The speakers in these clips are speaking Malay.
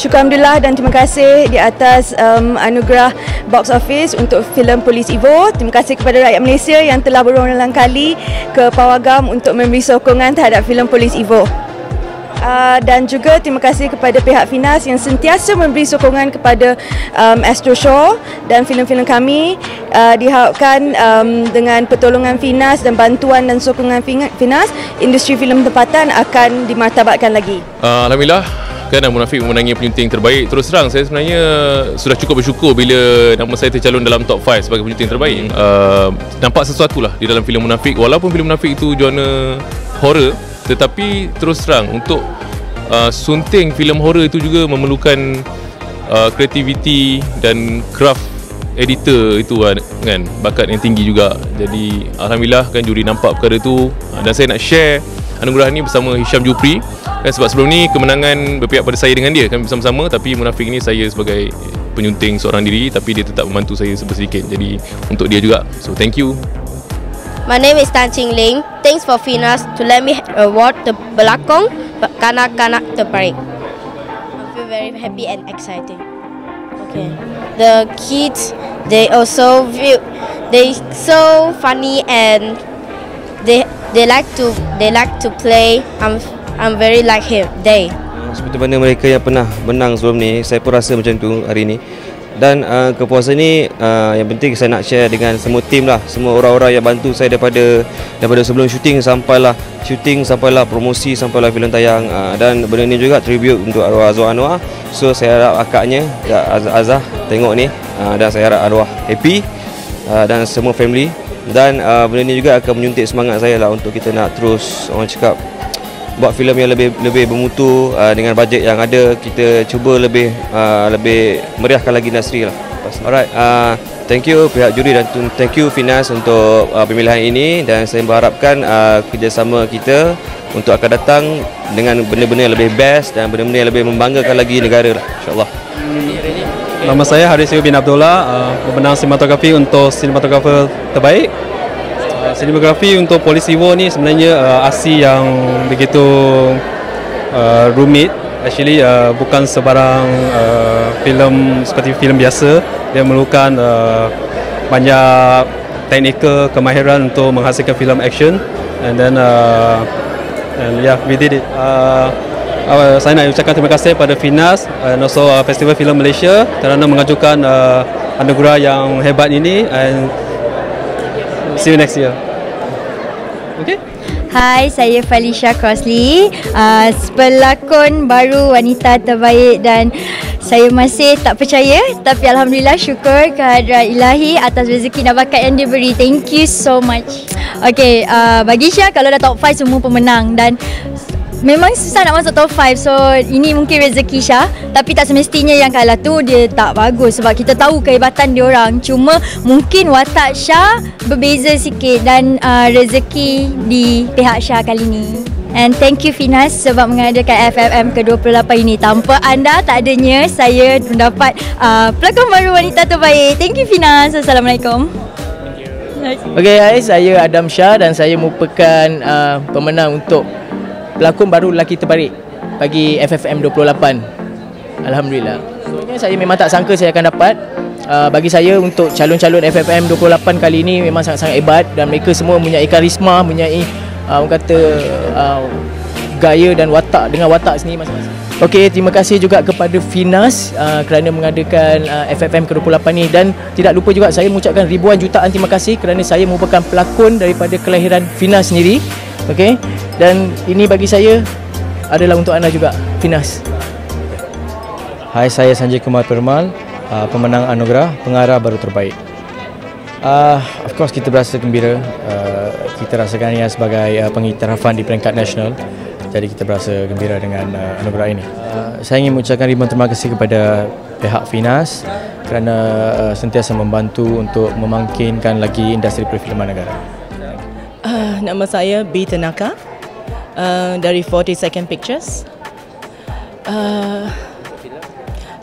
syukur Alhamdulillah dan terima kasih di atas um, anugerah box office untuk filem Polis Evo. Terima kasih kepada rakyat Malaysia yang telah berulang-ulang kali ke Pawagam untuk memberi sokongan terhadap filem Polis Evo. Uh, dan juga terima kasih kepada pihak Finas yang sentiasa memberi sokongan kepada um, Astro Show dan filem-filem kami uh, diharapkan um, dengan pertolongan Finas dan bantuan dan sokongan Finas industri filem tempatan akan dimartabatkan lagi. Uh, Alhamdulillah kan Munafik memenangi penyunting terbaik. Terus terang saya sebenarnya sudah cukup bersyukur bila nama saya tercalon dalam top 5 sebagai penyunting terbaik. Uh, nampak sesuatu lah di dalam filem Munafik. Walaupun filem Munafik itu genre horror tetapi terus terang untuk uh, sunting filem horror itu juga memerlukan uh, kreativiti dan craft editor itu kan bakat yang tinggi juga. Jadi alhamdulillah kan juri nampak perkara itu uh, dan saya nak share anugerah ini bersama Hisham Jupri kan sebab sebelum ni kemenangan berpihak pada saya dengan dia kan bersama-sama tapi munafik ini saya sebagai penyunting seorang diri tapi dia tetap membantu saya sedikit jadi untuk dia juga so thank you My name is Tan Ching Ling. Thanks for Finas to let me award the Belakong Kanak-Kanak Terbaik. I feel very happy and excited. Okay. The kids, they also feel, they so funny and they they like to they like to play. I'm I'm very like him. They. Seperti mana mereka yang pernah menang sebelum ni, saya pun rasa macam tu hari ni dan uh, kepuasan ni uh, yang penting saya nak share dengan semua tim lah semua orang-orang yang bantu saya daripada daripada sebelum syuting sampailah syuting sampailah promosi sampailah filem tayang uh, dan benda ni juga tribute untuk arwah Azwar Anwar so saya harap akaknya ya, Azah, Azah tengok ni uh, dan saya harap arwah happy uh, dan semua family dan uh, benda ni juga akan menyuntik semangat saya lah untuk kita nak terus orang cakap buat filem yang lebih lebih bermutu uh, dengan bajet yang ada kita cuba lebih uh, lebih meriahkan lagi industri lah. Alright, uh, thank you pihak juri dan thank you Finas untuk uh, pemilihan ini dan saya berharapkan uh, kerjasama kita untuk akan datang dengan benda-benda yang lebih best dan benda-benda yang lebih membanggakan lagi negara lah insyaAllah. Nama saya Haris bin Abdullah, uh, pemenang sinematografi untuk sinematografer terbaik Uh, sinematografi untuk Polis Evo ni sebenarnya uh, aksi yang begitu uh, rumit. Actually uh, bukan sebarang uh, filem seperti filem biasa. Dia memerlukan uh, banyak teknikal kemahiran untuk menghasilkan filem action. And then uh, and yeah we did it. Uh, uh, saya nak ucapkan terima kasih pada Finas and also uh, Festival Film Malaysia kerana mengajukan uh, anugerah yang hebat ini. And See you next year. Okay. Hai, saya Felicia Crossley, uh, pelakon baru wanita terbaik dan saya masih tak percaya tapi Alhamdulillah syukur kehadrat ilahi atas rezeki dan bakat yang diberi. Thank you so much. Okay, uh, bagi Syah kalau dah top 5 semua pemenang dan Memang susah nak masuk top 5 So ini mungkin rezeki Syah Tapi tak semestinya yang kalah tu Dia tak bagus Sebab kita tahu kehebatan dia orang Cuma mungkin watak Syah Berbeza sikit Dan uh, rezeki di pihak Syah kali ni And thank you Finas sebab mengadakan FFM ke-28 ini. Tanpa anda tak adanya saya mendapat uh, pelakon baru wanita terbaik. Thank you Finas. Assalamualaikum. Okay guys, saya Adam Shah dan saya merupakan uh, pemenang untuk pelakon baru lelaki terbaik bagi FFM 28 Alhamdulillah. Sebenarnya saya memang tak sangka saya akan dapat. Uh, bagi saya untuk calon-calon FFM 28 kali ini memang sangat-sangat hebat dan mereka semua mempunyai karisma mempunyai uh, orang kata uh, gaya dan watak dengan watak sendiri masing-masing. Okey, terima kasih juga kepada Finas uh, kerana mengadakan uh, FFM ke-28 ni dan tidak lupa juga saya mengucapkan ribuan jutaan terima kasih kerana saya merupakan pelakon daripada kelahiran Finas sendiri. Okey. Dan ini bagi saya adalah untuk anda juga, Finas. Hai, saya Sanjay Kumar Permal, uh, pemenang anugerah pengarah baru terbaik. Uh, of course kita berasa gembira. Uh, kita rasakan ia sebagai uh, pengiktirafan di peringkat nasional. Jadi kita berasa gembira dengan uh, anugerah ini. Uh, saya ingin mengucapkan ribuan terima kasih kepada pihak Finas kerana uh, sentiasa membantu untuk memangkinkan lagi industri perfilman negara. Uh, nama saya B Tanaka. Uh, dari 40 Second Pictures uh,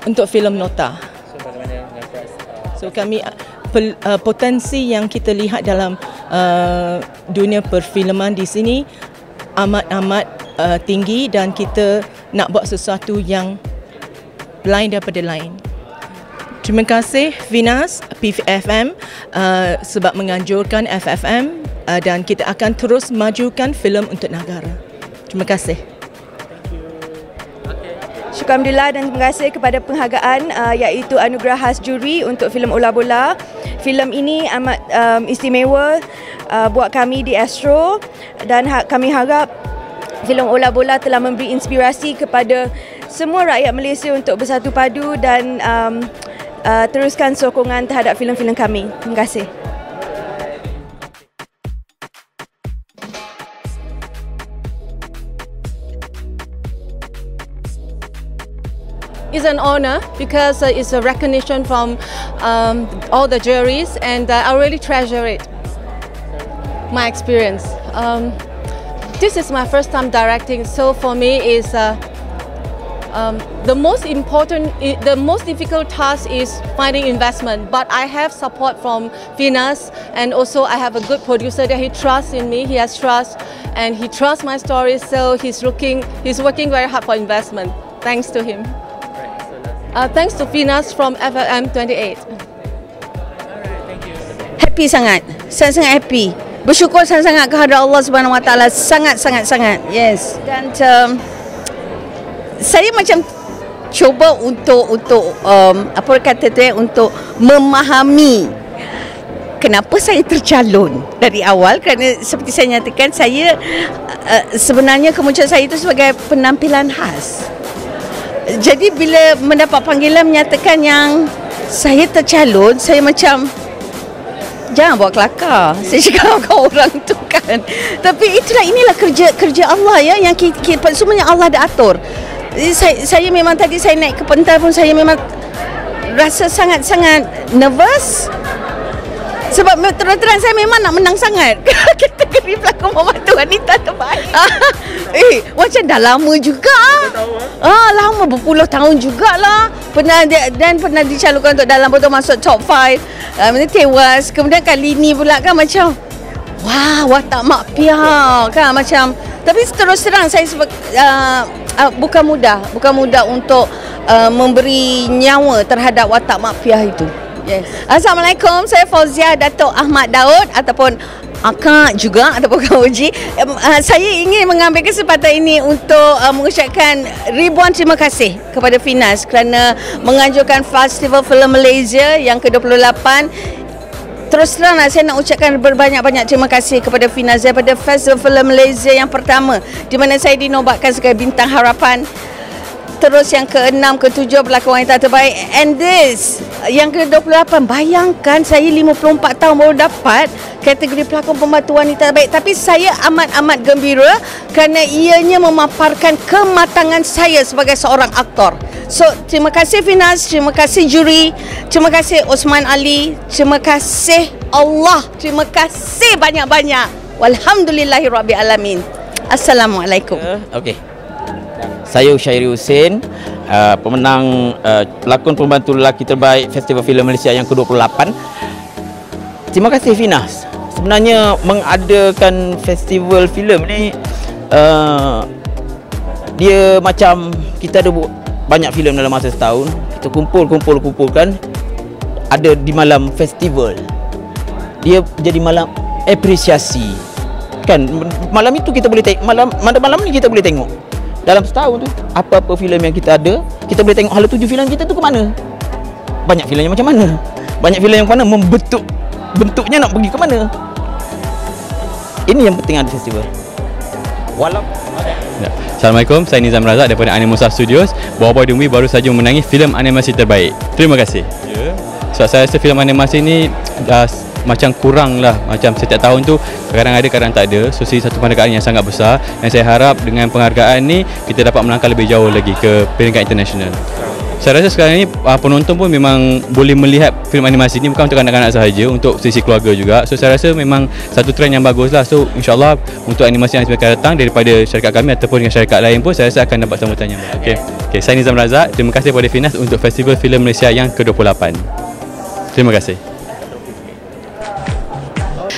untuk filem Nota. So kami uh, potensi yang kita lihat dalam uh, dunia perfilman di sini amat-amat uh, tinggi dan kita nak buat sesuatu yang lain daripada lain. Terima kasih Vinas PFM uh, sebab menganjurkan FFM uh, dan kita akan terus majukan filem untuk negara. Terima kasih. Syukur Alhamdulillah dan terima kasih kepada penghargaan uh, iaitu Anugerah Khas Juri untuk filem Ola Bola. Filem ini amat um, istimewa uh, buat kami di Astro dan ha- kami harap filem Ola Bola telah memberi inspirasi kepada semua rakyat Malaysia untuk bersatu padu dan um, uh, teruskan sokongan terhadap filem-filem kami. Terima kasih. It's an honor because uh, it's a recognition from um, all the juries, and uh, I really treasure it. My experience. Um, this is my first time directing, so for me is uh, um, the most important, the most difficult task is finding investment. But I have support from Finas, and also I have a good producer that he trusts in me. He has trust, and he trusts my story. So he's looking, he's working very hard for investment. Thanks to him. Uh, thanks to Finas from FFM 28. happy sangat. Sangat-sangat happy. Bersyukur sangat-sangat kehadrat Allah Subhanahu Wa Taala. Sangat-sangat sangat. Yes. Dan um, saya macam cuba untuk untuk um, apa kata tu eh, untuk memahami kenapa saya tercalon dari awal kerana seperti saya nyatakan saya uh, sebenarnya kemunculan saya itu sebagai penampilan khas. Jadi bila mendapat panggilan menyatakan yang saya tercalon, saya macam jangan buat kelakar. Saya cakap kau orang tu kan. Tapi itulah inilah kerja kerja Allah ya yang kita, kita semuanya Allah dah atur. Jadi Saya, saya memang tadi saya naik ke pentas pun saya memang rasa sangat-sangat nervous sebab me- terus terang saya memang nak menang sangat. Kategori pelakon pembantu wanita terbaik eh macam dah lama juga. Ah lama berpuluh tahun jugalah. Pernah dan pernah dicalonkan untuk dalam betul masuk top 5 uh, tewas. Kemudian kali ni pula kan macam wah watak mak pia kan macam tapi terus terang saya sebab uh, uh, bukan mudah. Bukan mudah untuk uh, memberi nyawa terhadap watak mak pia itu Yes. Assalamualaikum. Saya Fauzia Datuk Ahmad Daud ataupun Akak juga ataupun Kak Uji. Um, uh, saya ingin mengambil kesempatan ini untuk uh, mengucapkan ribuan terima kasih kepada Finas kerana menganjurkan Festival Film Malaysia yang ke-28 Terus terang lah, saya nak ucapkan berbanyak-banyak terima kasih kepada Finas daripada Festival Film Malaysia yang pertama di mana saya dinobatkan sebagai bintang harapan Terus yang ke-6, ke-7 pelakon wanita terbaik. And this Yang ke-28 Bayangkan saya 54 tahun baru dapat Kategori pelakon pembantu wanita terbaik. Tapi saya amat-amat gembira Kerana ianya memaparkan kematangan saya sebagai seorang aktor. So, terima kasih Finas Terima kasih juri Terima kasih Osman Ali Terima kasih Allah Terima kasih banyak-banyak. Walhamdulillahirrabbilalamin Assalamualaikum. Okey. Saya Syairi Hussein, uh, pemenang uh, pelakon pembantu lelaki terbaik Festival Filem Malaysia yang ke-28. Terima kasih Finas. Sebenarnya mengadakan festival filem ni uh, dia macam kita ada banyak filem dalam masa setahun. Kita kumpul kumpul kumpulkan ada di malam festival. Dia jadi malam apresiasi. Kan malam itu kita boleh tengok malam malam ni kita boleh tengok dalam setahun tu apa-apa filem yang kita ada kita boleh tengok hala tuju filem kita tu ke mana banyak filem yang macam mana banyak filem yang mana membentuk bentuknya nak pergi ke mana ini yang penting ada festival walau Ya. Assalamualaikum, saya Nizam Razak daripada Animusa Studios. Bawa Boy Dumbi baru saja memenangi filem animasi terbaik. Terima kasih. Ya. Sebab saya rasa filem animasi ni s- macam kurang lah. Macam setiap tahun tu Kadang ada kadang tak ada. So ini satu penghargaan yang sangat besar. Dan saya harap dengan penghargaan ni Kita dapat melangkah lebih jauh lagi Ke peringkat international Saya rasa sekarang ni uh, Penonton pun memang Boleh melihat filem animasi ni. Bukan untuk anak-anak sahaja Untuk sisi keluarga juga. So saya rasa memang Satu trend yang bagus lah. So insyaAllah Untuk animasi yang akan datang Daripada syarikat kami Ataupun dengan syarikat lain pun Saya rasa akan dapat sambutan yang baik okay. okay, Saya Nizam Razak. Terima kasih kepada Finas Untuk Festival Filem Malaysia yang ke-28. Terima kasih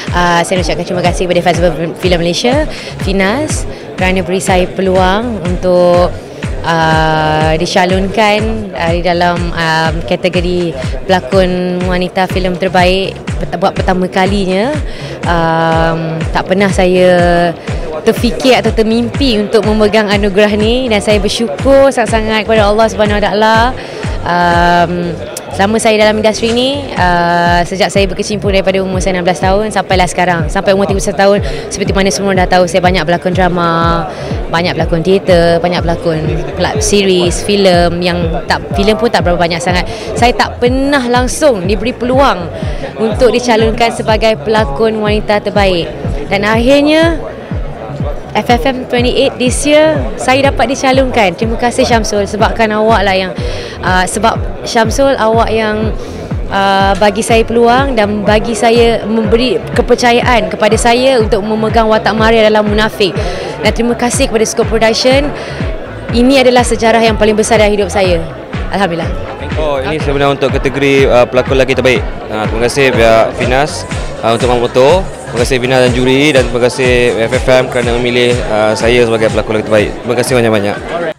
Uh, saya nak ucapkan terima kasih kepada Festival Filem Malaysia, Finas kerana beri saya peluang untuk uh, dicalonkan uh, di dalam um, kategori pelakon wanita filem terbaik buat pertama kalinya. Um, tak pernah saya terfikir atau termimpi untuk memegang anugerah ni dan saya bersyukur sangat-sangat kepada Allah Subhanahu Wa Taala. Um, selama saya dalam industri ni uh, sejak saya berkecimpung daripada umur saya 16 tahun sampailah sekarang. Sampai umur 31 tahun seperti mana semua dah tahu saya banyak berlakon drama banyak berlakon teater banyak berlakon series filem yang tak filem pun tak berapa banyak sangat. Saya tak pernah langsung diberi peluang untuk dicalonkan sebagai pelakon wanita terbaik. Dan akhirnya FFM 28 this year saya dapat dicalonkan. Terima kasih Syamsul sebabkan awak lah yang uh, sebab Syamsul awak yang uh, bagi saya peluang dan bagi saya memberi kepercayaan kepada saya untuk memegang watak Maria dalam Munafik. Dan terima kasih kepada Scope Production. Ini adalah sejarah yang paling besar dalam hidup saya. Alhamdulillah. Oh, ini sebenarnya untuk kategori uh, pelakon lelaki terbaik. Uh, terima kasih pihak Finas uh, untuk memfoto. Terima kasih Bina dan juri dan terima kasih FFM kerana memilih uh, saya sebagai pelakon lelaki terbaik. Terima kasih banyak-banyak.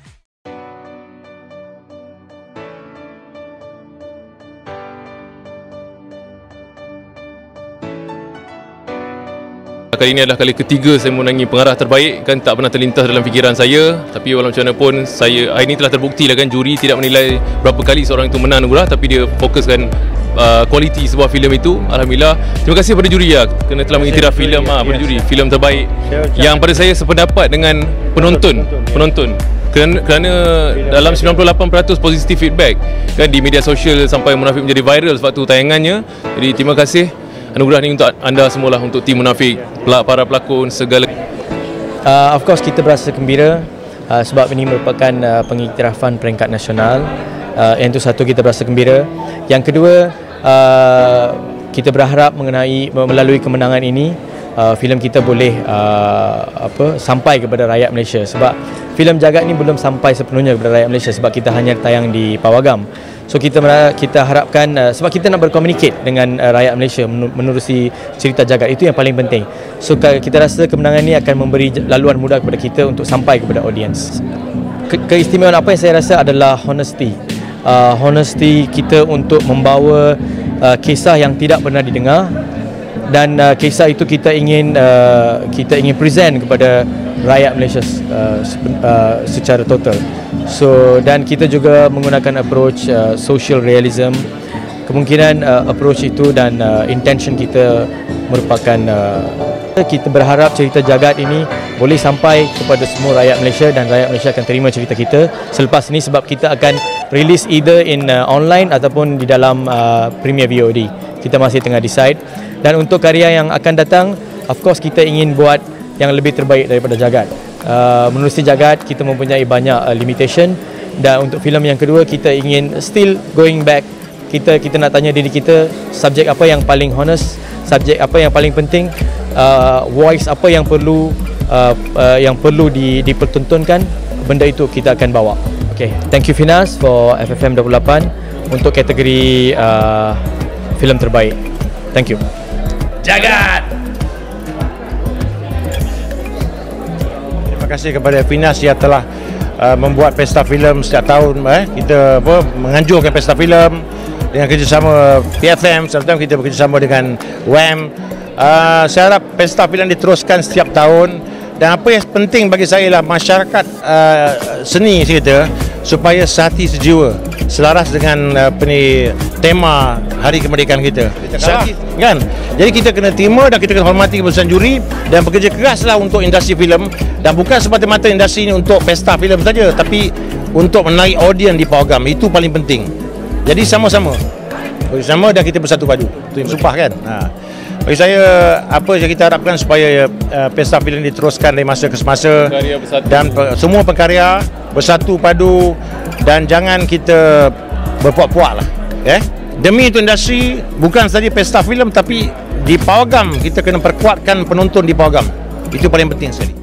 Kali ini adalah kali ketiga saya menangi pengarah terbaik. Kan tak pernah terlintas dalam fikiran saya. Tapi walau macam mana pun saya hari ini telah terbukti lah kan juri tidak menilai berapa kali seorang itu menang anugerah. Tapi dia fokuskan uh, kualiti sebuah filem itu. Alhamdulillah. Terima kasih kepada juri ya kerana telah mengiktiraf filem ah pada juri. filem terbaik yang pada saya sependapat dengan penonton. Penonton kerana, kerana dalam 98% positif feedback kan di media sosial sampai Munafik menjadi viral sewaktu tayangannya. Jadi terima kasih anugerah ini untuk anda semualah untuk tim Munafik para pelakon segala. Uh, of course kita berasa gembira uh, sebab ini merupakan uh, pengiktirafan peringkat nasional. Uh, yang itu satu kita berasa gembira. Yang kedua uh, kita berharap mengenai melalui kemenangan ini uh, filem kita boleh uh, apa sampai kepada rakyat Malaysia. Sebab filem jagat ini belum sampai sepenuhnya kepada rakyat Malaysia sebab kita hanya tayang di Pawagam So kita kita harapkan uh, sebab kita nak berkomunikasi dengan uh, rakyat Malaysia menerusi cerita jagat itu yang paling penting. So kita rasa kemenangan ini akan memberi laluan mudah kepada kita untuk sampai kepada audiens. Ke keistimewaan apa yang saya rasa adalah honesty. Uh, honesty kita untuk membawa uh, kisah yang tidak pernah didengar dan uh, kisah itu kita ingin uh, kita ingin present kepada rakyat Malaysia uh, uh, secara total. So dan kita juga menggunakan approach uh, social realism. Kemungkinan uh, approach itu dan uh, intention kita merupakan uh, kita berharap cerita jagat ini boleh sampai kepada semua rakyat Malaysia dan rakyat Malaysia akan terima cerita kita selepas ini sebab kita akan release either in uh, online ataupun di dalam uh, Premiere VOD. Kita masih tengah decide. Dan untuk karya yang akan datang, of course kita ingin buat yang lebih terbaik daripada jagat. Uh, menerusi jagat kita mempunyai banyak uh, limitation. Dan untuk filem yang kedua kita ingin still going back. Kita kita nak tanya diri kita subjek apa yang paling honest subjek apa yang paling penting uh, voice apa yang perlu uh, uh, yang perlu di, dipertontonkan. Benda itu kita akan bawa. Okay thank you Finas for FFM 28 untuk kategori uh, filem terbaik. Thank you. Jagat kasih kepada Finas yang telah uh, membuat pesta filem setiap tahun eh. Kita apa menganjurkan pesta filem dengan kerjasama PFM serta kita bekerjasama dengan WAM uh, saya harap pesta filem diteruskan setiap tahun. Dan apa yang penting bagi saya lah masyarakat uh, seni kita supaya sehati sejiwa selaras dengan apa ni tema hari kemerdekaan kita. Sehati, kan? Jadi kita kena terima dan kita kena hormati keputusan juri dan bekerja keraslah untuk industri filem dan bukan semata-mata industri ini untuk pesta filem saja tapi untuk menarik audiens di program itu paling penting. Jadi sama-sama. Bersama dan kita bersatu padu. Itu yang sumpah kan? Ha. Bagi saya apa yang kita harapkan supaya uh, pesta filem diteruskan dari masa ke semasa dan pe- semua pengkarya bersatu padu dan jangan kita berpuak-puak lah eh? demi itu industri bukan saja pesta filem tapi di Pawagam kita kena perkuatkan penonton di Pawagam itu paling penting sekali